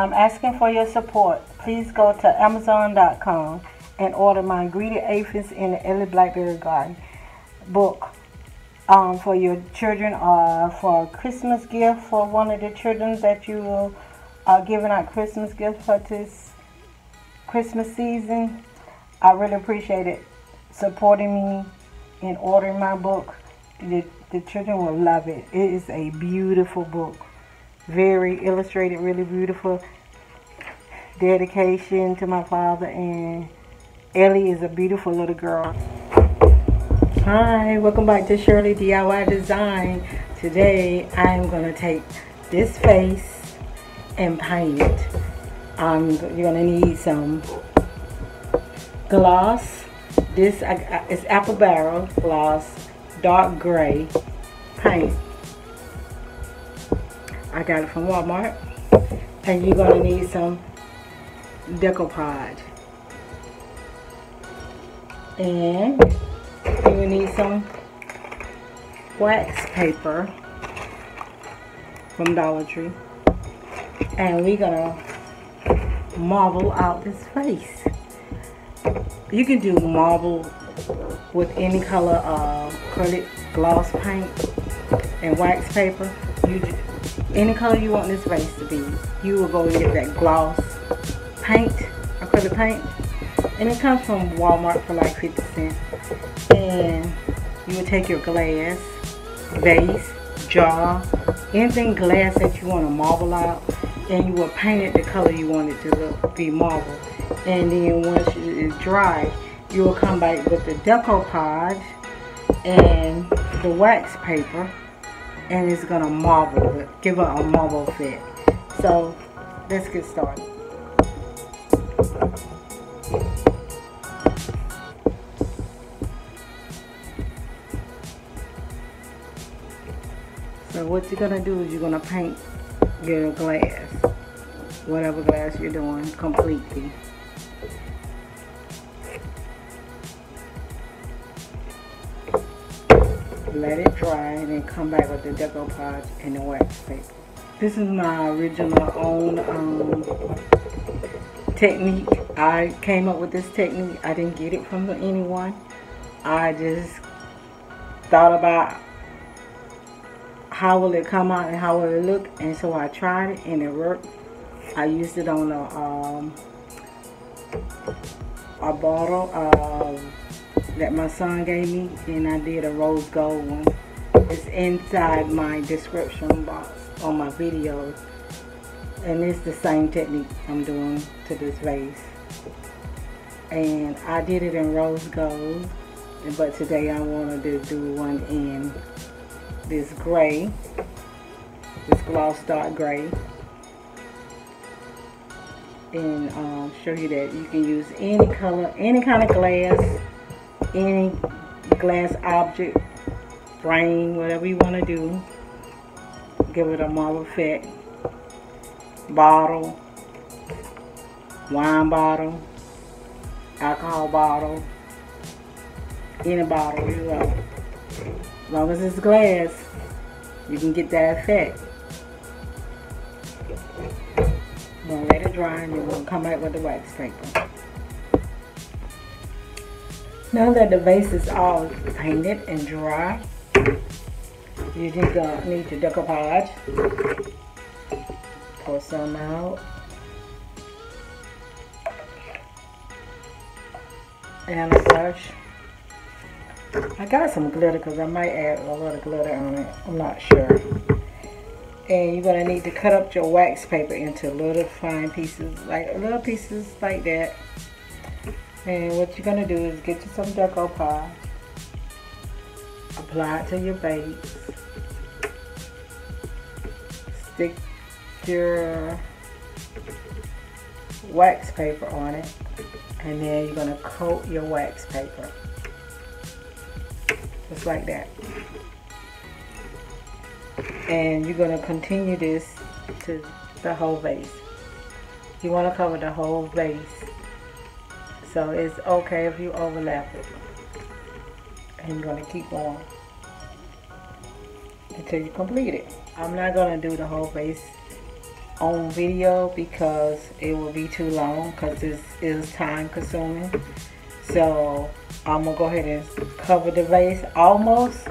I'm asking for your support. Please go to Amazon.com and order my Greedy Aphids in the Ellie Blackberry Garden book um, for your children or for a Christmas gift for one of the children that you are giving out Christmas gifts for this Christmas season. I really appreciate it supporting me in ordering my book. The, the children will love it. It is a beautiful book. Very illustrated, really beautiful. Dedication to my father and Ellie is a beautiful little girl. Hi, welcome back to Shirley DIY Design. Today I am going to take this face and paint it. Um, you're going to need some gloss. This is apple barrel gloss, dark gray paint. I got it from Walmart. And you're going to need some decoupage. And you need some wax paper from Dollar Tree. And we're going to marble out this face. You can do marble with any color uh, of acrylic gloss paint and wax paper. You any color you want this vase to be. You will go and get that gloss paint, acrylic paint. And it comes from Walmart for like 50 cents. And you will take your glass, vase, jar, anything glass that you want to marble out. And you will paint it the color you want it to look, be marble. And then once it is dry, you will come back with the decoupage and the wax paper and it's gonna marble give it a marble fit. So let's get started. So what you're gonna do is you're gonna paint your glass, whatever glass you're doing, completely. Let it dry and then come back with the decoupage and the wax paper. This is my original own um, technique. I came up with this technique. I didn't get it from anyone. I just thought about how will it come out and how will it look and so I tried it and it worked. I used it on a, um, a bottle of that my son gave me and I did a rose gold one. It's inside my description box on my videos and it's the same technique I'm doing to this vase. And I did it in rose gold but today I wanted to do one in this gray, this gloss dark gray and um, show you that you can use any color, any kind of glass any glass object, frame, whatever you want to do. Give it a marble effect. Bottle, wine bottle, alcohol bottle, any bottle you want. As long as it's glass, you can get that effect. We'll let it dry and then we'll come back with the wax paper. Now that the vase is all painted and dry, you just gonna need to decoupage. Pour some out. And a brush. I got some glitter because I might add a little glitter on it. I'm not sure. And you're going to need to cut up your wax paper into little fine pieces, like little pieces like that. And what you're going to do is get you some decoupage. Apply it to your base. Stick your wax paper on it. And then you're going to coat your wax paper. Just like that. And you're going to continue this to the whole vase. You want to cover the whole vase so it's okay if you overlap it. And you're going to keep going until you complete it. I'm not going to do the whole face on video because it will be too long because this is time consuming. So I'm gonna go ahead and cover the vase almost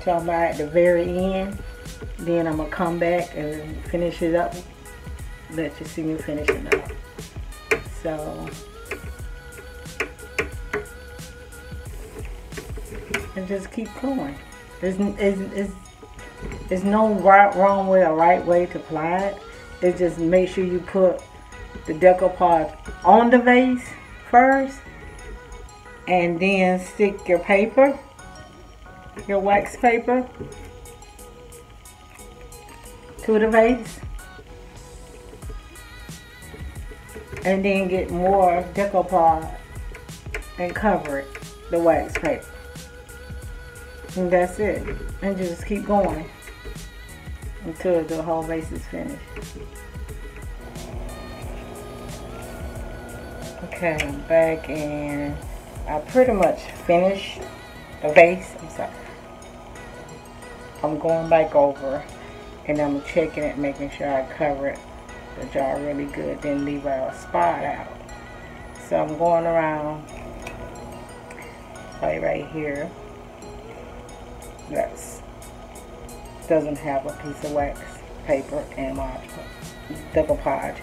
till I'm at the very end. Then I'm gonna come back and finish it up. Let you see me finish it up. So and just keep going. There's, there's, there's, no right, wrong way or right way to apply it. It just make sure you put the decoupage on the vase first and then stick your paper, your wax paper to the vase and then get more decoupage and cover it, the wax paper. And that's it. And just keep going until the whole vase is finished. Okay, I'm back and I pretty much finished the vase. I'm sorry. I'm going back over and I'm checking it, making sure I cover it, the jar really good, then leave a spot out. So I'm going around right right here. That's doesn't have a piece of wax paper and my decoupage.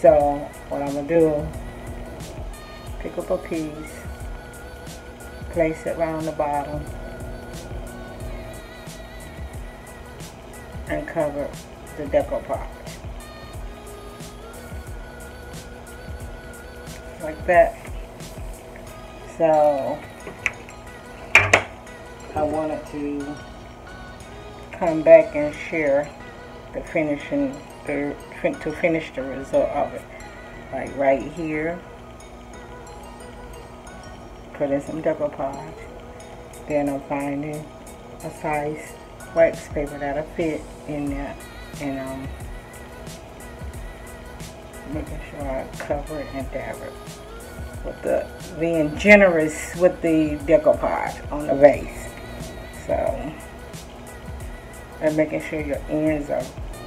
So what I'm gonna do, pick up a piece, place it around the bottom, and cover the decoupage. Like that. So I wanted to come back and share the finishing the to finish the result of it. Like right here. Put in some decoupage then I'm finding a size wax paper that'll fit in there and um making sure I cover it and dab it with the being generous with the decoupage on the vase so and making sure your ends are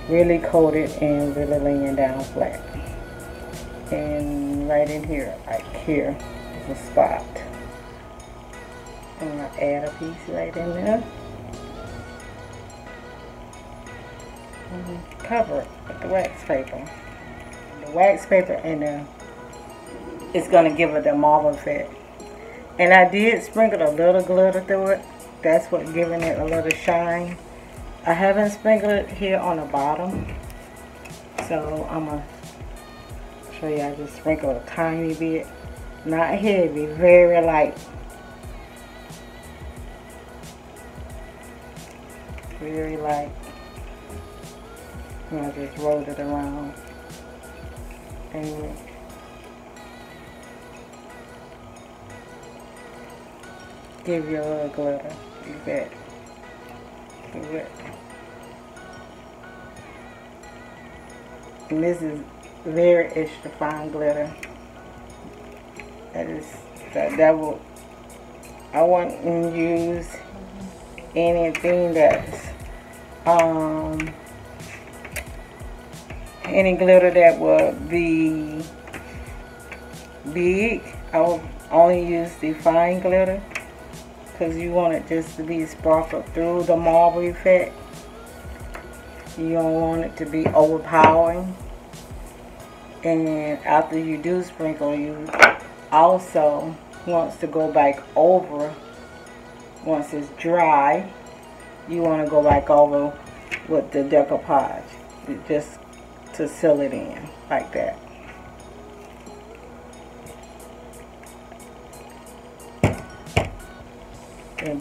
really coated and really laying down flat. And right in here like here is a spot. I'm gonna add a piece right in there. Cover it with the wax paper. The wax paper and the it's gonna give it the marble effect. And I did sprinkle a little glitter through it that's what giving it a little shine. I haven't sprinkled it here on the bottom. So I'm to show you I just sprinkle a tiny bit. Not heavy, very light. Very light. And I just rolled it around. And give you a little glitter. You bet. And this is very extra fine glitter. That is that that will I wouldn't use anything that's um any glitter that would be big. I will only use the fine glitter because you want it just to be sparkled through the marble effect. You don't want it to be overpowering. And after you do sprinkle, you also wants to go back over once it's dry. You want to go back over with the decoupage just to seal it in like that.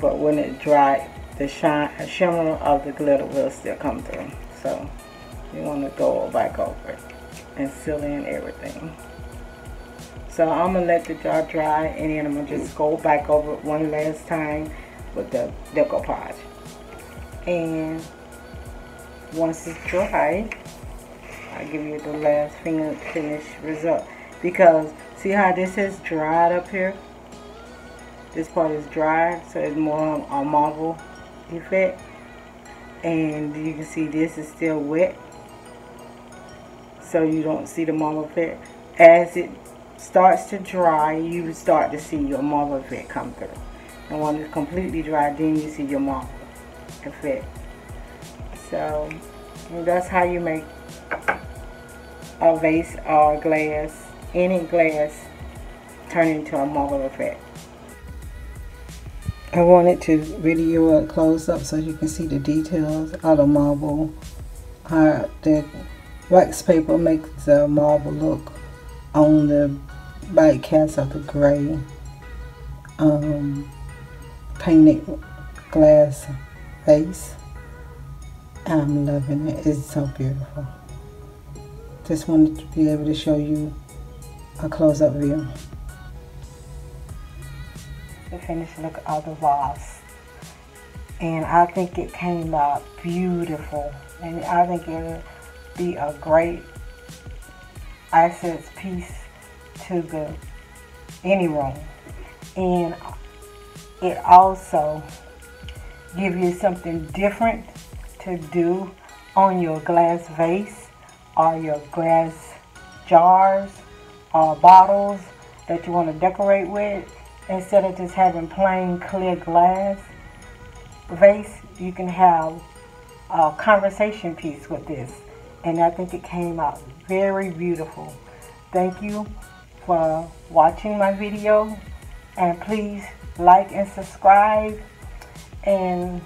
But when it dry the shine shimmer of the glitter will still come through. So you want to go back over it and seal in everything. So I'm gonna let the jar dry and then I'm gonna just go back over it one last time with the decoupage and once it's dry I'll give you the last finish result. Because see how this has dried up here this part is dry, so it's more a marble effect. And you can see this is still wet. so you don't see the marble effect. As it starts to dry, you start to see your marble effect come through. And when it's completely dry, then you see your marble effect. So that's how you make a vase or glass, any glass, turn into a marble effect. I wanted to video a close up so you can see the details of the marble, how the wax paper makes the marble look on the bite cast of the gray um, painted glass face. I'm loving it. It's so beautiful. Just wanted to be able to show you a close-up view. The finished look of the vase. And I think it came out beautiful. And I think it'll be a great accents piece to the any room. And it also give you something different to do on your glass vase or your glass jars or bottles that you want to decorate with. Instead of just having plain clear glass vase, you can have a conversation piece with this. And I think it came out very beautiful. Thank you for watching my video. And please like and subscribe. And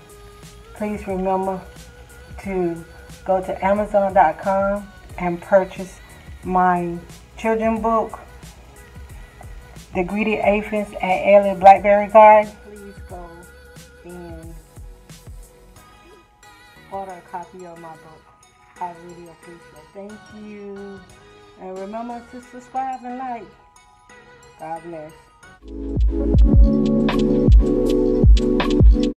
please remember to go to Amazon.com and purchase my children book, The Greedy Aphids and Ellie Blackberry Garden. Please go and order a copy of my book. I really appreciate it. Thank you. And remember to subscribe and like. God bless.